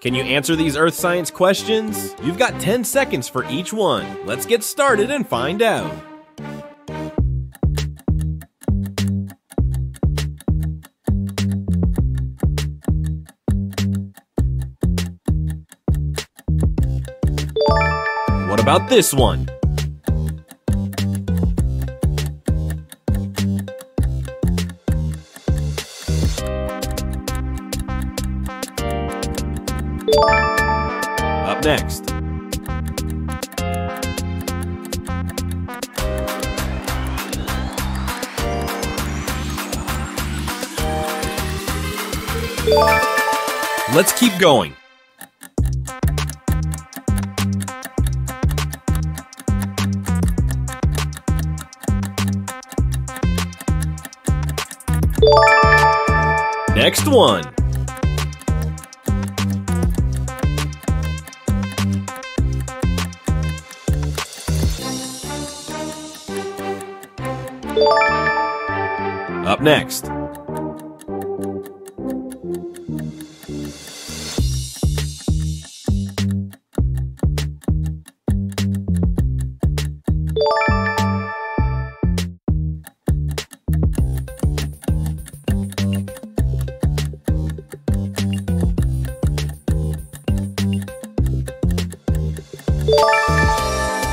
Can you answer these earth science questions? You've got 10 seconds for each one. Let's get started and find out. What about this one? Up next. Let's keep going. Next one. Up next.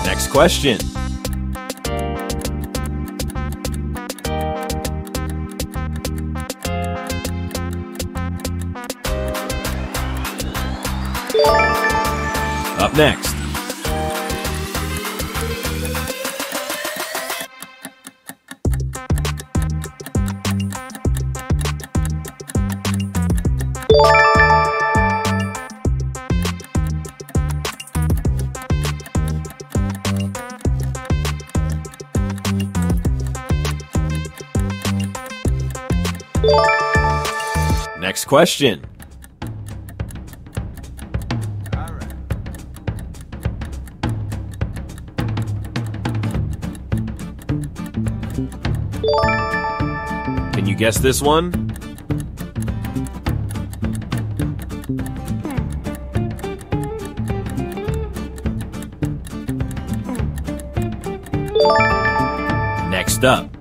Next question. Up next. Next question. You guess this one? Next up.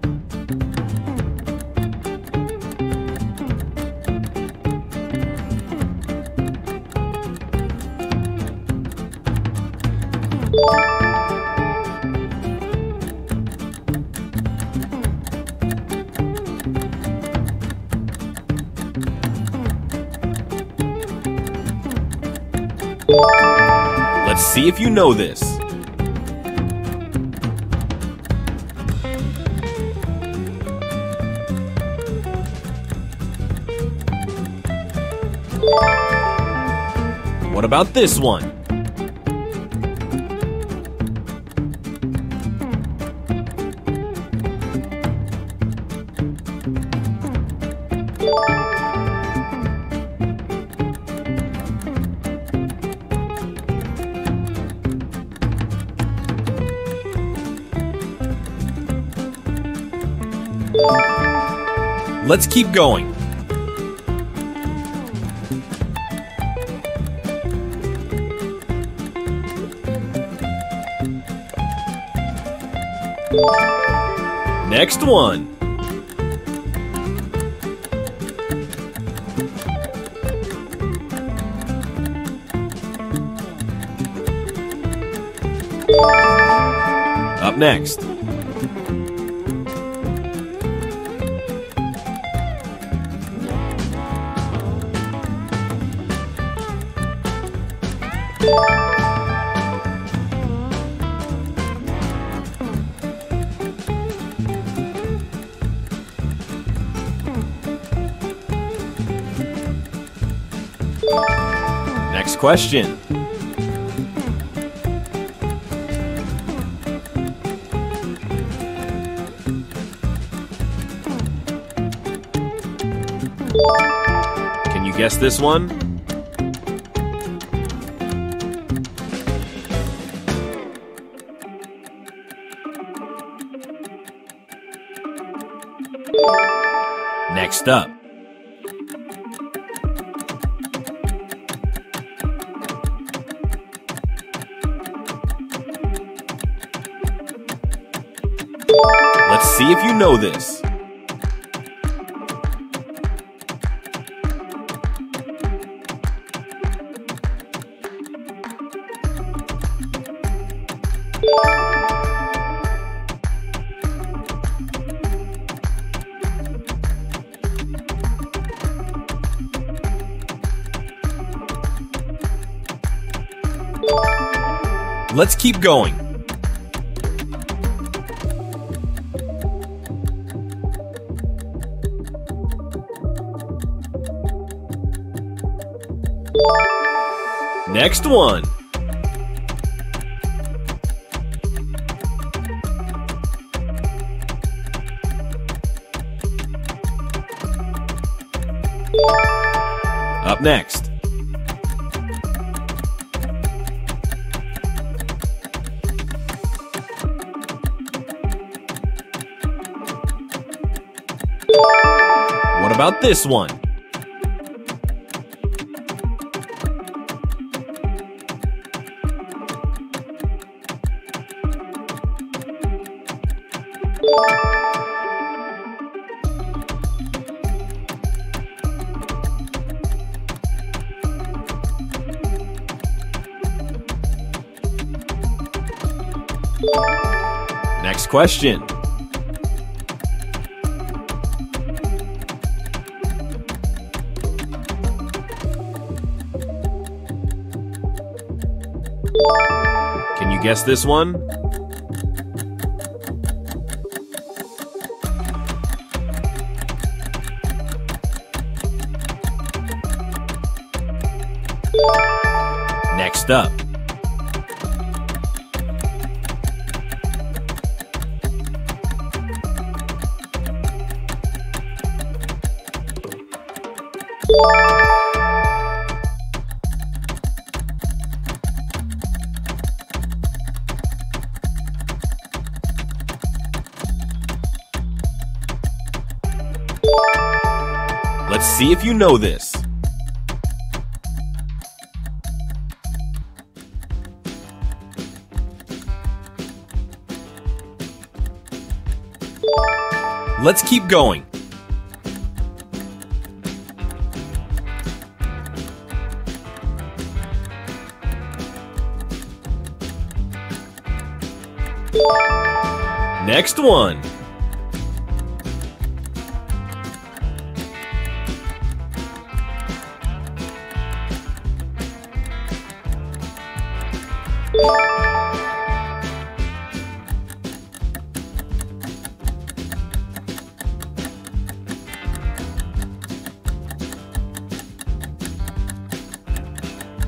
Let's see if you know this. What about this one? Let's keep going. Next one. Up next. Next question. Can you guess this one? Next up. See if you know this. Let's keep going. Next one. Up next. What about this one? Question. Can you guess this one? Next up. Let's see if you know this. Let's keep going. Next one.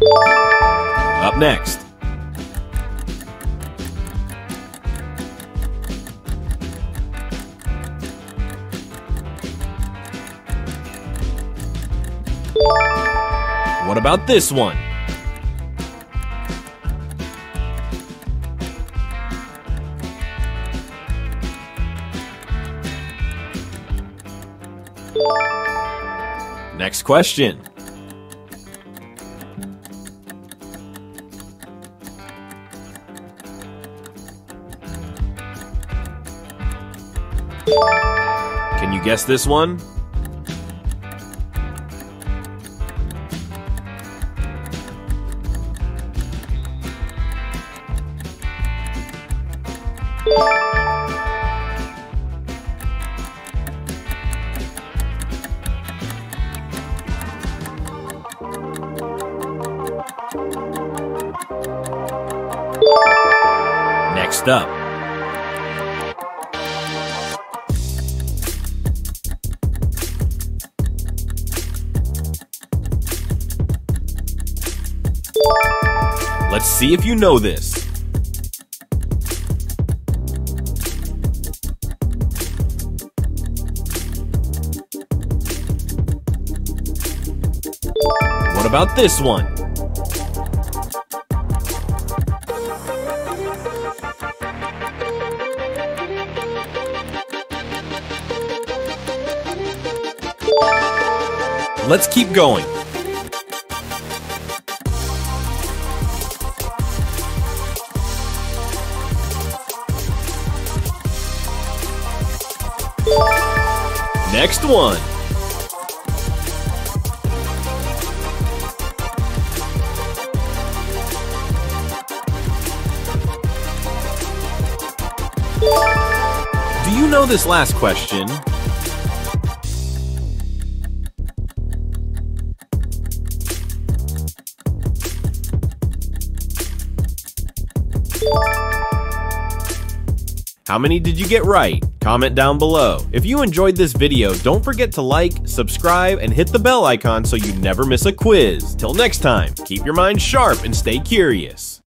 Up next. What about this one? Next question. Can you guess this one? Next up. Let's see if you know this. What about this one? Let's keep going. Next one. Do you know this last question? How many did you get right? Comment down below. If you enjoyed this video, don't forget to like, subscribe, and hit the bell icon so you never miss a quiz. Till next time, keep your mind sharp and stay curious.